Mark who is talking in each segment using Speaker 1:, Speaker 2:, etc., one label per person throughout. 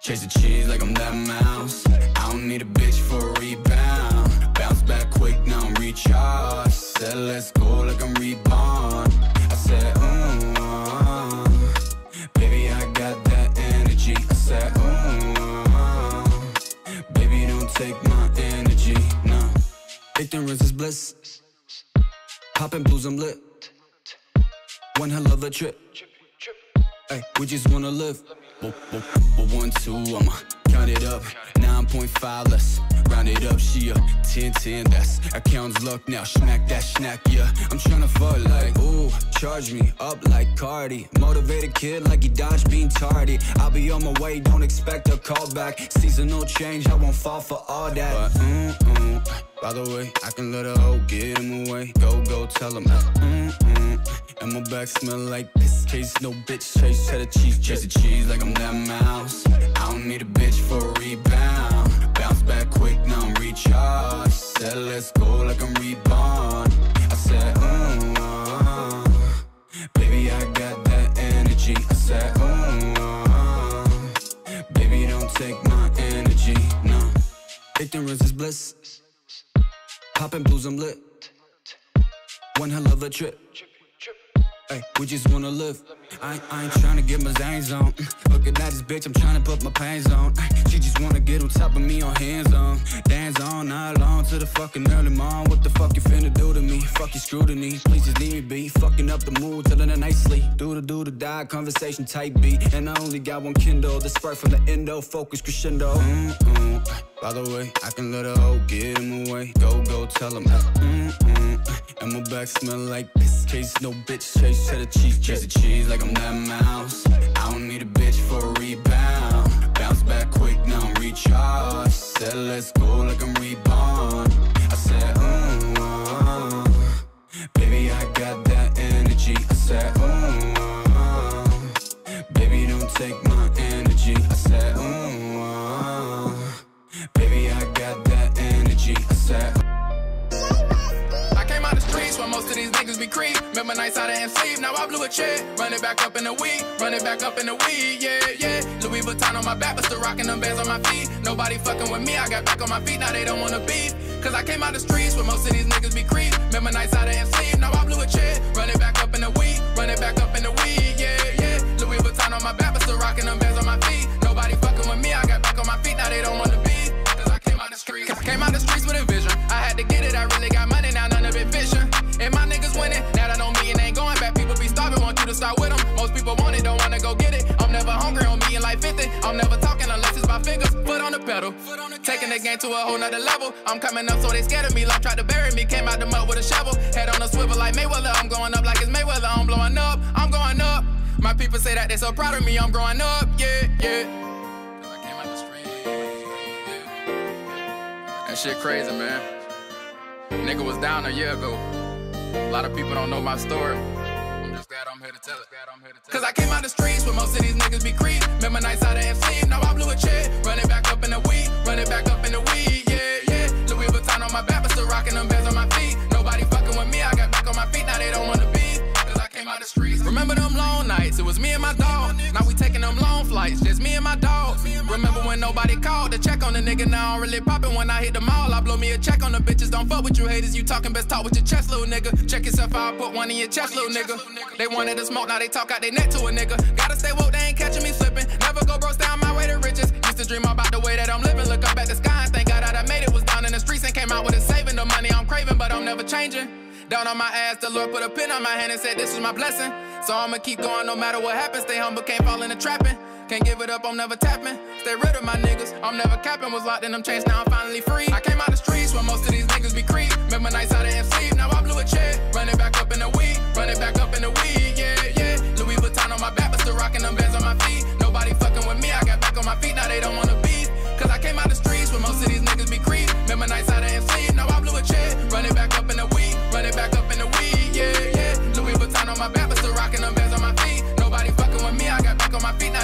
Speaker 1: Chase the cheese like I'm that mouse. I don't need a bitch for a rebound. Bounce back quick, now I'm recharged. Said let's go like I'm reborn. I said, mm, uh, baby, I got that energy. I said, mm, uh, baby, don't take my energy, no. Ignorance is bliss. Popping blues, I'm lit. One hell of a trip. Hey, we just wanna live. One, two, I'ma count it up. 9.5, let's round it up. She a 10, 10, that's account's luck now. Smack that snack, yeah. I'm tryna fuck like, ooh, charge me up like Cardi. Motivated kid like he dodged being tardy. I'll be on my way, don't expect a call back. Seasonal change, I won't fall for all that. But, mm, mm, by the way, I can let a hoe get him away. Go, go, tell him, mm, mm. And my back smell like piss. Case, no bitch chase Cheddar cheese, chase the cheese like I'm that mouse. I don't need a bitch for a rebound. Bounce back quick, now I'm recharged. Said let's go like I'm reborn. I said, mm, uh, Baby, I got that energy. I said, mm, uh, Baby, don't take my energy, no. Ignorance is bliss. Popping blues, I'm lit. One hell of a trip Hey, we just wanna live. I, I ain't tryna get my zangs on. Looking at this bitch, I'm tryna put my pains on. She just wanna get on top of me on hands on. Dance on, not long to the fucking early morning. What the fuck you finna do to me? Fuck your scrutiny. Please just leave me be. Fucking up the mood till the night sleep. Do the do the die, conversation type beat. And I only got one Kindle. The spark from the endo, focus crescendo. Mm -mm. By the way, I can let a hoe get him away. Go, go, tell him. Mm and my back smell like case, no bitch chase cheddar cheese, chase the cheese like I'm that mouse. I don't need a bitch for a rebound. Bounce back quick, now I'm recharged. Said let's go like I'm reborn. I said, mm, uh, baby I got that energy. I said, mm, uh, baby don't take my energy. I said, mm, uh, baby I got that energy. I said
Speaker 2: I came out the streets where most of these niggas be creep. Remember nights out and sleep, now I blew a check. Run it back up in the week, run it back up in the week, yeah, yeah. Louis Vuitton on my back, but still rocking them bands on my feet. Nobody fucking with me, I got back on my feet, now they don't wanna beef. Cause I came out the streets where most of these niggas be creep. Remember nights out and sleep, to start with them. Most people want it, don't wanna go get it. I'm never hungry on me and like 50. I'm never talking unless it's my fingers. Foot on the pedal, taking the game to a whole nother level. I'm coming up, so they scared of me. Like tried to bury me, came out the mud with a shovel. Head on a swivel like Mayweather. I'm going up like it's Mayweather. I'm blowing up, I'm going up. My people say that they so proud of me. I'm growing up, yeah, yeah. That shit crazy, man. Nigga was down a year ago. A lot of people don't know my story. Here to tell it. Cause I came out the streets where most of these niggas be creep. Remember nights out of MC, now I blew a check. Run it back up in the weed, run it back up in the weed, yeah, yeah. Louis Vuitton on my back, but still rocking them bands on my feet. Nobody fucking with me, I got back on my feet, now they don't nights, it was me and my dog. Now we taking them long flights, just me and my dog. Remember when nobody called to check on the nigga, now I'm really popping when I hit the mall. I blow me a check on the bitches, don't fuck with you haters. You talking best talk with your chest, little nigga. Check yourself out, put one in your chest, little nigga. They wanted to smoke, now they talk out they neck to a nigga. Gotta stay woke, they ain't catching me slipping. Never go bro, down my way to riches. Used to dream about the way that I'm living. Look up at the sky and thank God that I made it. Was down in the streets and came out with it, saving the money I'm craving, but I'm never changing. Down on my ass, the Lord put a pin on my hand and said, This is my blessing. So I'ma keep going no matter what happens. Stay humble, can't fall into trapping. Can't give it up, I'm never tapping. Stay rid of my niggas, I'm never capping. Was locked in them chains, now I'm finally free. I came out the streets where most of these niggas be creep. Remember nights out of MC, now I blew a check. Run it back up in the weed, run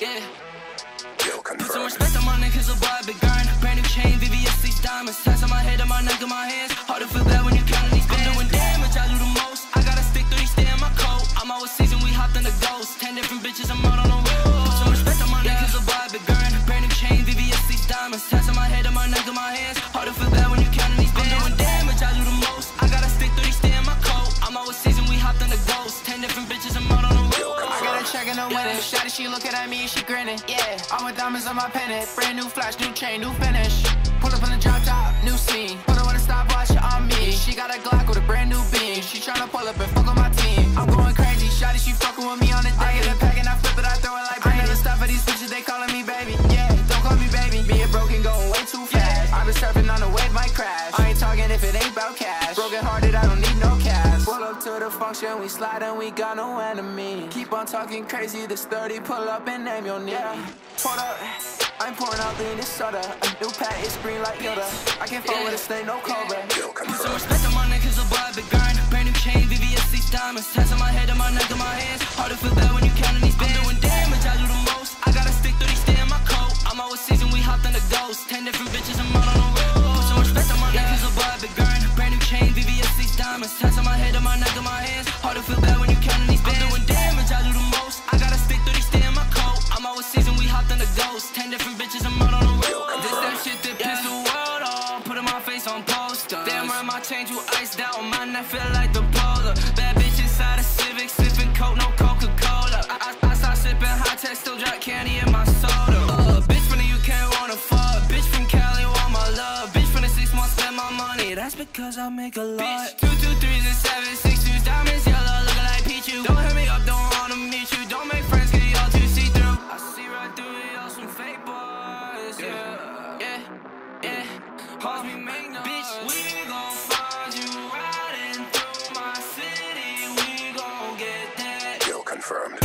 Speaker 2: Yeah.
Speaker 3: Put some respect on my niggas, a boy, big gun. Brand new chain, VVS 6 diamonds. Tats on my head, on my neck, and my hands. Hard to feel bad when you counting these bands. I'm doing damage, I do the most. I gotta stick through these, stay in my coat. I'm always season, we hopped in the ghost. A
Speaker 4: winning. Shotty, she looking at me, she grinning. Yeah, I'm with diamonds on my pennant. Brand new flash, new chain, new finish. Pull up on the drop top, new scene. Put her with a stopwatch on me. She got a Glock with a brand new beam. She tryna pull up and fuck on my team. I'm going crazy. To function, we slide and we got no enemy. Keep on talking crazy, this 30, pull up and name your name. Hold up. I'm pouring out lean and soda. A new pack is green like Yoda. I can't fall with a snake, no cobra.
Speaker 3: Put some respect on my niggas, a boy, big gun. Brand new chain, VVS 6 diamonds. Tats on my head, on my neck, on my hands. Hard to feel feel like the polar. Bad bitch inside a Civic, sipping coke, no Coca Cola. I, I, I start sipping high tech, still drop candy in my soda. Uh, bitch from the UK wanna fuck. Bitch from Cali want my love. Bitch from the six months spend my money. That's because I make a lot. Bitch, two two threes and seven
Speaker 5: confirmed.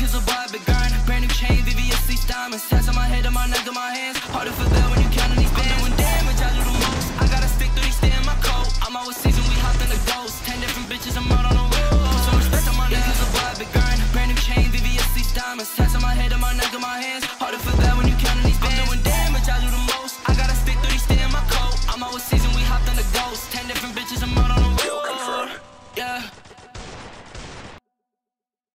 Speaker 3: Cause a boy, big gun, brand new chain, VVS 6 diamonds. Tats on my head, on my neck, on my hands. Hard to feel when you counting these bands. I'm doing damage, I do the most. I gotta stick through these, stay in my coat. I'm always season, we hopped in the ghost. Ten different bitches, I'm out on the road. Some respect on my niggas, a boy, big gun, brand new chain, VVS 6 diamonds. Tats on my head, on my neck, on my hands.